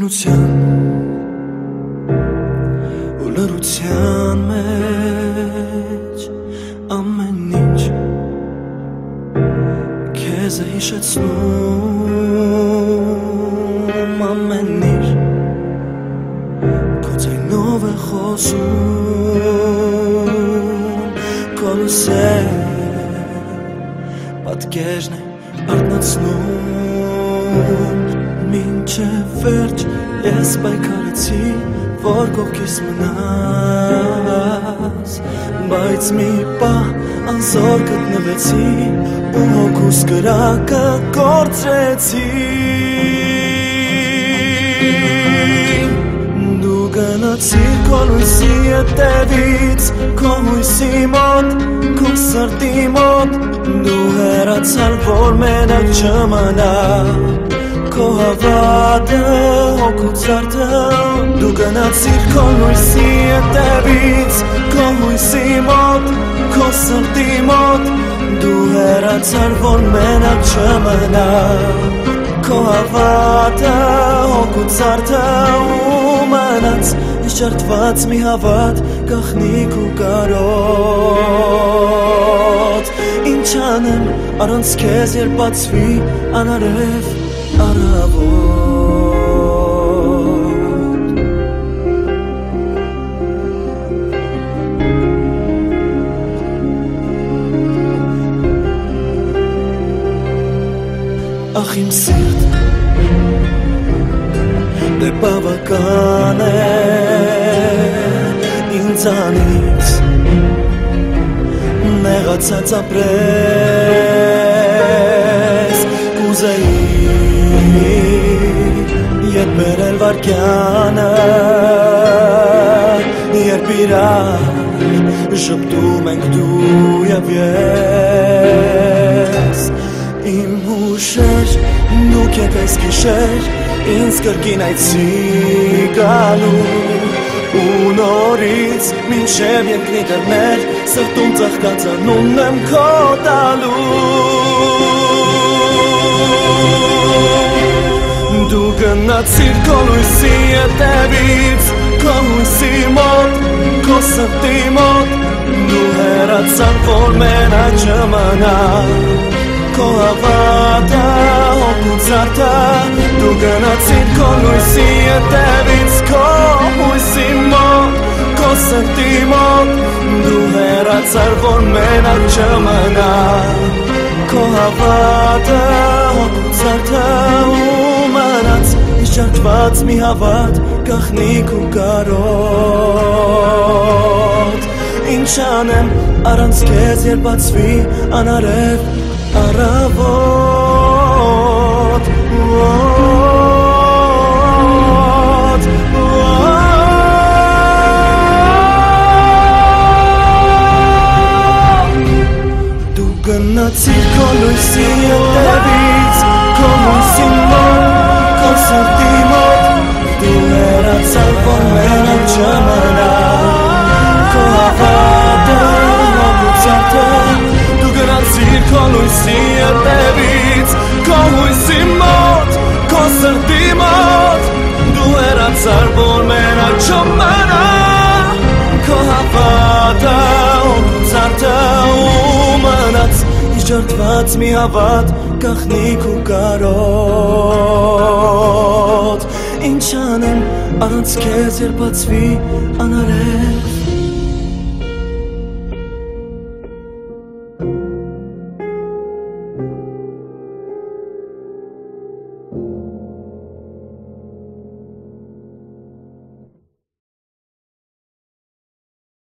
Ամենության ու լրության մեջ ամեն ինչ քեզ է հիշեցնում ամեն ինչ քո ձայնով է խոսում քո լուսեր պատկերն է արտնացնում մինչև վերջ ես պայքարեցի որ կողքիս մնաս բայց մի պահ անզոր գտնվեցի ու հոգուս կրակը կորցրեցի դու գնացիր քո լույսի հետևից քո հույսի մոտ քո սրտի մոտ դու հեռացար որ մենակ չմնա քո հավատը հոգուց արտը դու գնացիր քո լույսի հետևից քո հույսի մոտ քո սրտի մոտ դու հեռացար որ մենակ չմնա քո հավատը հոգուց արտը ու մնաց Իշարդված մի հավատ գախնիկ ու կարոտ Ինչ անեմ առանց քեզ երբ բացվի անարև Ախ իմ սիրտ դե բավական է ինձանից նեղացած ապրես վարկյանը Երբ իրար շպտում ենք դու և ես Իմ հուշեր նուք եք այս գիշեր Ինձ կրկին այցի գալու ու նորից մինչև երկնի դրներ սրտում ծաղկացանուն եմ քո տալու Դու գնացիր քո լույսի հետևից Քո լույսի մոտ, քո սրտի մոտ Դու հեռացան, որ մենակ չմնա Քո հավատը, հոգուց արտը Դու գնացիր քո լույսի հետևից Քո լույսի մոտ, քո սրտի մոտ Դու հեռացար, որ մենակ չմնա Քո հավատը, հոգուց արտը շրջված մի հավատ գախնիկ ու կարոտ Ինչ անեմ առանց քեզ երբ բացվի անարև առավոտ Դու գնացիր քո լույսի հետևից քո լույսի մոտ քո սրտի լույսի ետևից Քո հույսի մոտ, քո սրտի մոտ Դու հեռացար, որ մենակ չմնա Քո հավատը, օգուծարտը ու մնաց Իջարդված մի հավատ, կախնիկ ու կարոտ Ինչ անեմ, առանց քեզ երբացվի անարև